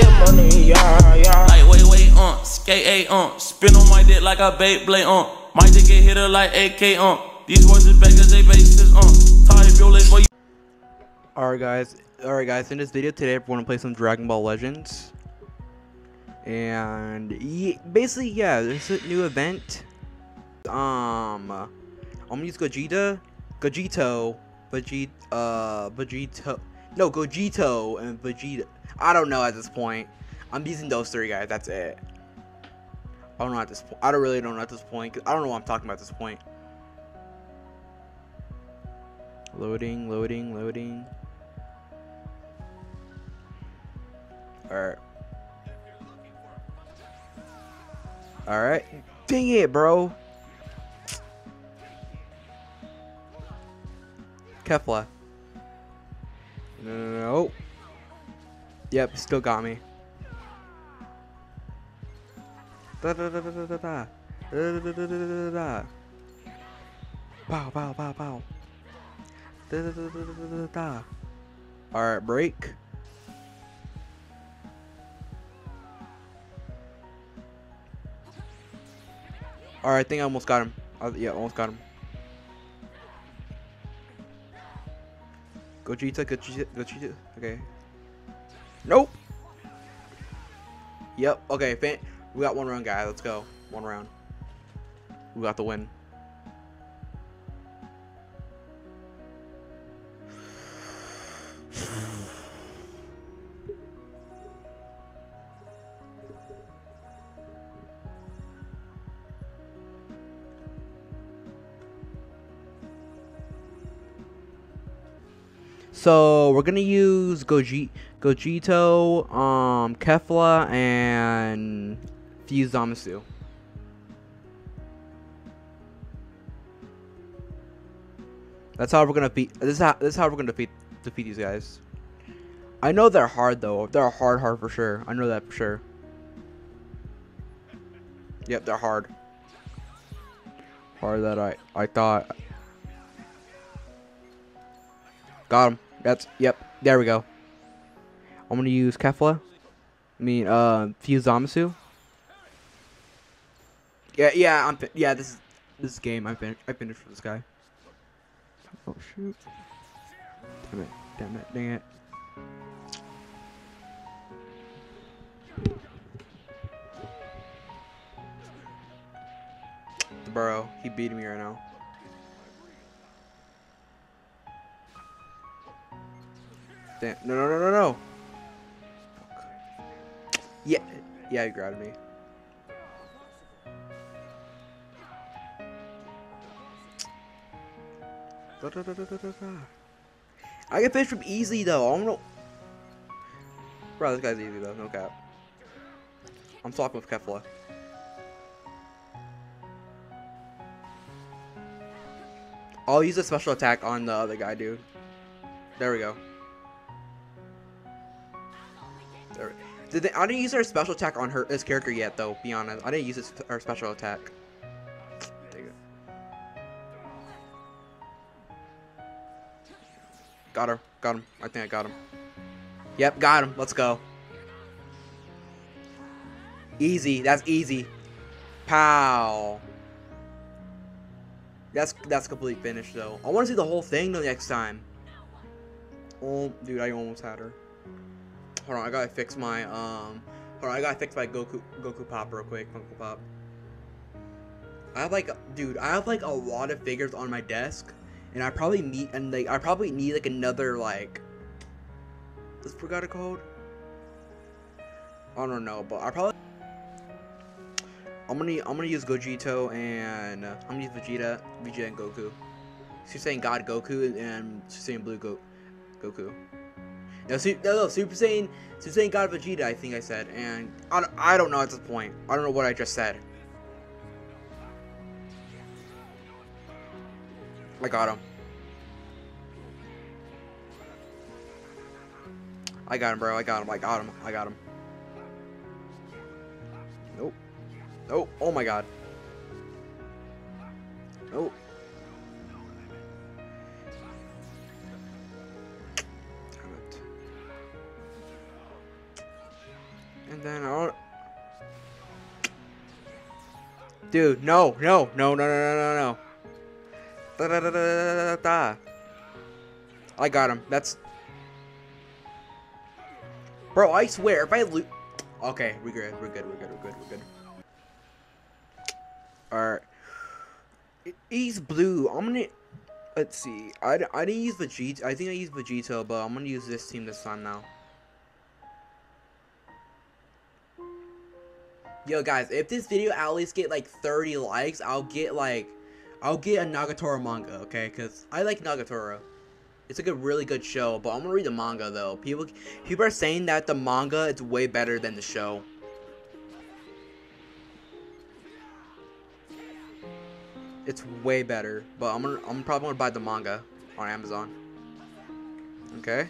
get money, yeah, yeah. Like, wait, wait, uh, skate eight, uh, spin on my dick like a Beyblade, uh. Might just get hit her like AK, uh. These voices back as they bases, uh. Tie if your leg for you. Alright guys, alright guys, in this video today we're going to play some Dragon Ball Legends. And ye basically, yeah, there's a new event. Um, I'm gonna use Gogeta, Gogito, Vegeta, uh, Vegito, no, Gogito and Vegeta. I don't know at this point. I'm using those three guys, that's it. I don't know at this point. I don't really don't know at this point. Cause I don't know what I'm talking about at this point. Loading, loading, loading. Alright. Alright. Dang it, bro. Kefla. No, no, no. Yep, still got me. Da da da da da da da. Da da da da da da da. Pow, pow, pow, pow. Da da da da da da da. Alright, break. Alright, I think I almost got him. Uh, yeah, almost got him. Gogeta, Gogeta, Gogeta. Okay. Nope. Yep. Okay. Fan we got one round, guys. Let's go. One round. We got the win. So we're gonna use Goji Gogito, um, Kefla, and Fuse Zamasu. That's how we're gonna beat. This is how this is how we're gonna defeat defeat these guys. I know they're hard though. They're hard, hard for sure. I know that for sure. Yep, they're hard. Hard that I I thought. Got him. That's yep. There we go. I'm gonna use Kefla. I mean, uh, Fuse Zamasu. Yeah, yeah, I'm. Yeah, this is this is game. I finished. I finished for this guy. Oh shoot! Damn it! Damn it! Dang it! The burrow. He beating me right now. Damn. No, no, no, no, no. Yeah. Yeah, he grabbed me. Da, da, da. I can fish from easy though. I don't know. Bro, this guy's easy though. No cap. I'm swapping with Kefla. I'll use a special attack on the other guy, dude. There we go. Did they, I didn't use her special attack on her this character yet, though. Be honest, I didn't use this, her special attack. Got her. Got him. I think I got him. Yep, got him. Let's go. Easy. That's easy. Pow. That's that's complete finish though. I want to see the whole thing the next time. Oh, dude, I almost had her. Hold on, I gotta fix my um. Hold on, I gotta fix my Goku Goku Pop real quick. Funko Pop. I have like, dude, I have like a lot of figures on my desk, and I probably need and like I probably need like another like. What's forgot it called? I don't know, but I probably. I'm gonna I'm gonna use Gogito and I'm gonna use Vegeta, Vegeta and Goku. She's saying God Goku and she's saying Blue Go Goku. No, no, no, Super Saiyan, Super Saiyan God Vegeta, I think I said, and I don't, I don't know at this point. I don't know what I just said. I got him. I got him, bro. I got him. I got him. I got him. Nope. Oh, oh my god. Oh. And then all. Dude, no, no, no, no, no, no, no, Da da da da da da. I got him. That's. Bro, I swear, if I lose. Okay, we're good. We're good. We're good. We're good. We're good. Alright. He's blue. I'm gonna. Let's see. I, I didn't use Vegeta. I think I used Vegeta, but I'm gonna use this team this time now. Yo, guys, if this video at least get like 30 likes, I'll get like, I'll get a Nagatoro manga, okay? Cause I like Nagatoro. It's like a really good show, but I'm gonna read the manga though. People, people are saying that the manga is way better than the show. It's way better, but I'm gonna, I'm probably gonna buy the manga on Amazon. Okay.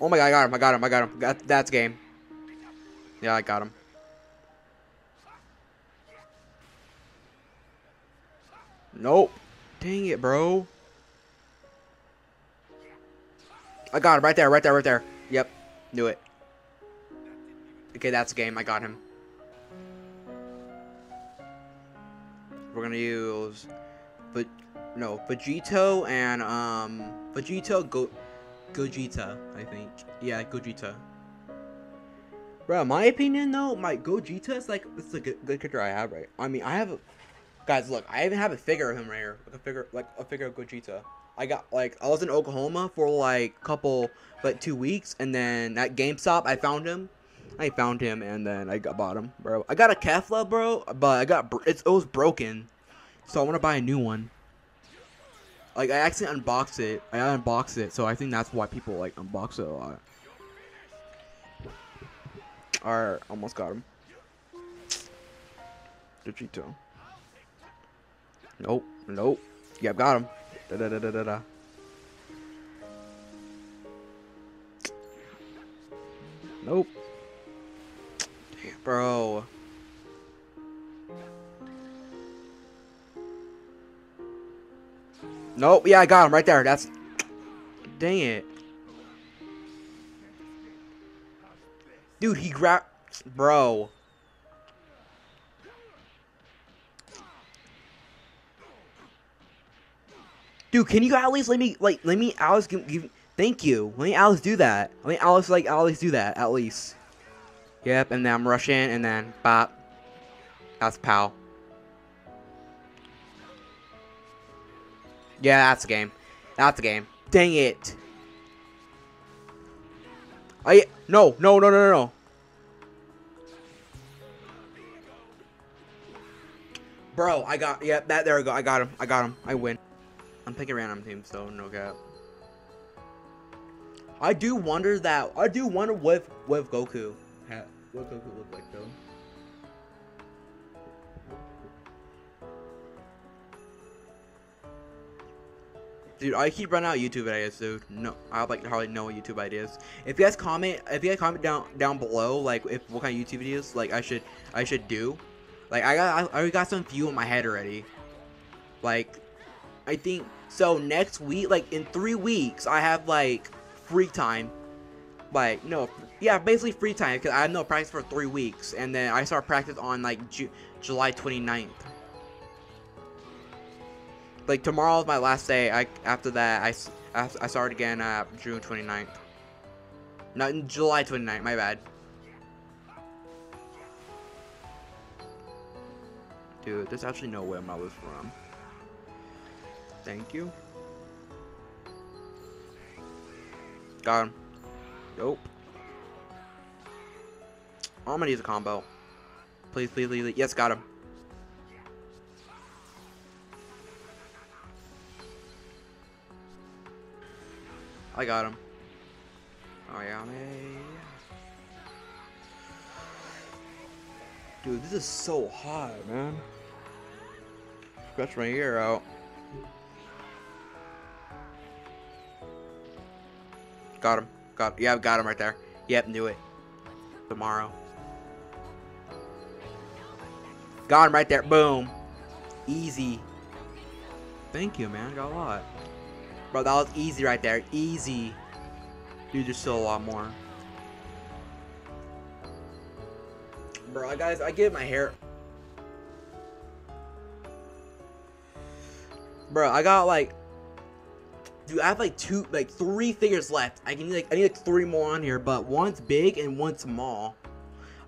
Oh my god, I got him! I got him! I got him! That, that's game. Yeah, I got him. Nope. Dang it, bro. I got him right there, right there, right there. Yep. Knew it. Okay, that's a game. I got him. We're gonna use, but no, Vegito and um, Vegito Go, Gogeta, I think. Yeah, Gogeta. Bro, my opinion though, my Gogeta is like it's a good, good character I have, right? I mean, I have, guys, look, I even have a figure of him right here, like a figure, like a figure of Gogeta. I got like I was in Oklahoma for like a couple, like two weeks, and then at GameStop I found him. I found him and then I got bought him, bro. I got a Kefla, bro, but I got it's it was broken, so I want to buy a new one. Like I actually unboxed it. I unboxed it, so I think that's why people like unbox it a lot. Alright, almost got him. Digito. Nope, nope. Yep, got him. Da da da da da da. Nope. Damn, bro. Nope. Yeah, I got him right there. That's. Dang it. Dude, he grabbed. Bro. Dude, can you at least let me like let me Alice give, give thank you. Let me Alice do that. Let me Alice like Alice do that at least. Yep, and then I'm rushing and then bop. That's pal. Yeah, that's a game. That's a game. Dang it. I no no no no no. Bro, I got yeah that there we go. I got him. I got him. I win. I'm picking random teams, so no cap. I do wonder that. I do wonder what with Goku. Ha, what Goku look like though. Dude, I keep running out YouTube ideas, dude. No, I have like hardly no YouTube ideas. If you guys comment, if you guys comment down down below, like if what kind of YouTube videos like I should I should do. Like I got I already got some few in my head already. Like I think so next week, like in three weeks, I have like free time. Like no, yeah, basically free time because I have no practice for three weeks, and then I start practice on like Ju July 29th. Like tomorrow is my last day. I after that I I start again at June 29th. Not in July 29th. My bad. Dude, there's actually no way I'm not from. Thank you. Got him. Nope. Oh, I'm gonna use a combo. Please, please, please. Yes, got him. I got him. Oh yeah, man. Dude, this is so hot, man. Scratch my ear out. Got him. Got yeah, got him right there. Yep, knew it. Tomorrow. Got him right there. Boom. Easy. Thank you, man. Got a lot. Bro, that was easy right there. Easy. Dude, there's still a lot more. Bro, guys, I get my hair. Bro, I got like. Dude, I have like two, like three figures left. I can like, I need like three more on here, but one's big and one's small.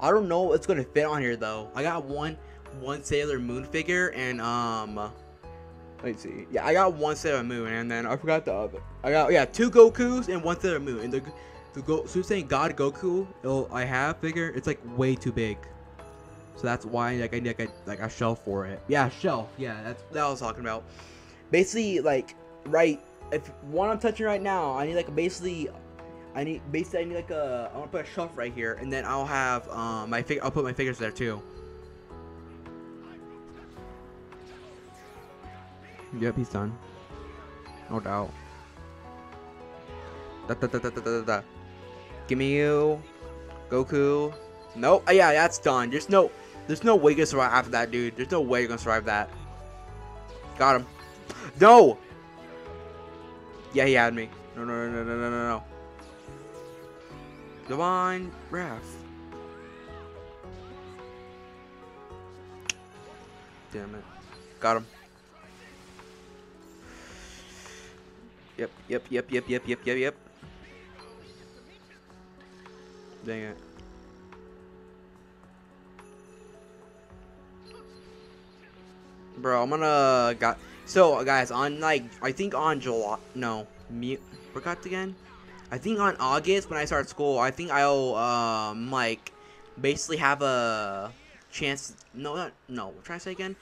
I don't know what's gonna fit on here though. I got one, one Sailor Moon figure and um. Let's see. Yeah, I got one Sailor Moon and then I forgot the other. I got yeah two Goku's and one Sailor Moon and the the Go so saying God Goku I have figure it's like way too big. So that's why like I need like a like a shelf for it. Yeah, shelf. Yeah, that's that I was talking about. Basically, like right if one I'm touching right now, I need like basically I need basically I need like a I want to put a shelf right here, and then I'll have um my fig I'll put my figures there too. Yep, he's done. No doubt. Da, da, da, da, da, da, da. Give me you, Goku. Nope. Oh, yeah, that's done. There's no, there's no way you can survive after that, dude. There's no way you're gonna survive that. Got him. No. Yeah, he had me. No, no, no, no, no, no, no. Divine Wrath. Damn it. Got him. Yep, yep, yep, yep, yep, yep, yep, yep. Dang it. Bro, I'm gonna got so guys on like I think on July no me forgot again. I think on August when I start school, I think I'll um like basically have a chance. No, not no. I'm trying to say again.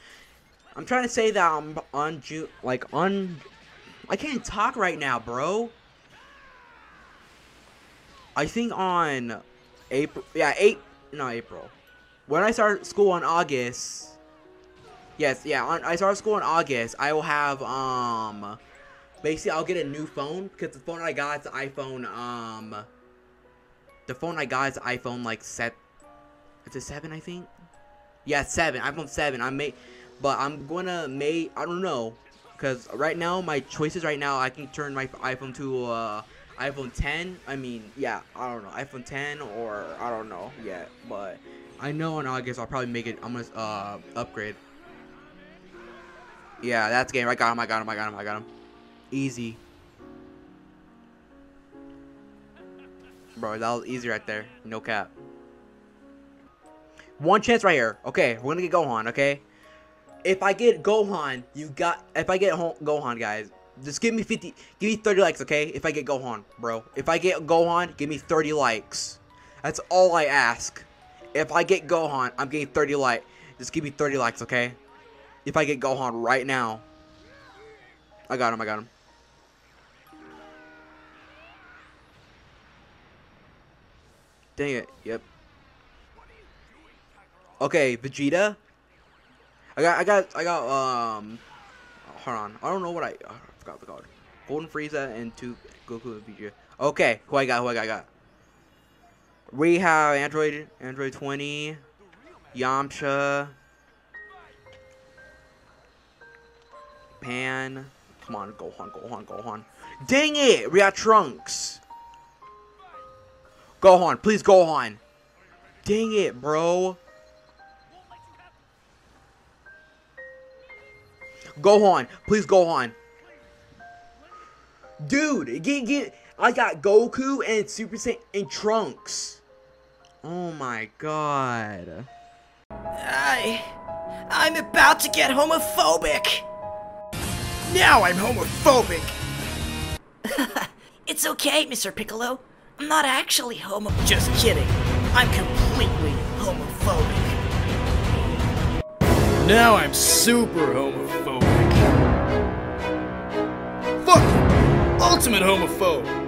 I'm trying to say that I'm on June, like on. I can't talk right now, bro. I think on April. Yeah, eight. No, April. When I start school on August. Yes, yeah. On, I start school in August. I will have um. Basically, I'll get a new phone because the phone I got is iPhone. Um. The phone I got is iPhone like set. It's a seven, I think. Yeah, seven. iPhone seven. I may, but I'm gonna may. I don't know, because right now my choices right now I can turn my iPhone to uh iPhone 10. I mean, yeah, I don't know, iPhone 10 or I don't know yet, but I know in August I'll probably make it. I'm gonna uh upgrade. Yeah, that's game. I got him. I got him. I got him. I got him. Easy. Bro, that was easy right there. No cap. One chance right here. Okay, we're gonna get Gohan, okay? If I get Gohan, you got... If I get Gohan, guys, just give me 50... Give me 30 likes, okay? If I get Gohan, bro. If I get Gohan, give me 30 likes. That's all I ask. If I get Gohan, I'm getting 30 likes. Just give me 30 likes, okay? If I get Gohan right now. I got him, I got him. Dang it, yep. Okay, Vegeta. I got, I got, I got, um, hold on. I don't know what I, oh, I forgot the card. Golden Frieza and two Goku and Vegeta. Okay, who I got, who I got, I got. We have Android, Android 20, Yamcha, Pan. Come on, Gohan, Gohan, Gohan. Dang it! We got Trunks. Gohan, please Gohan. Dang it, bro. Gohan, please Gohan. Dude, get get I got Goku and Super Saiyan and Trunks. Oh my god. I I'm about to get homophobic. Now I'm homophobic. it's okay, Mr. Piccolo. I'm not actually homo- Just kidding. I'm completely homophobic. Now I'm super homophobic. Fuck! Ultimate homophobe!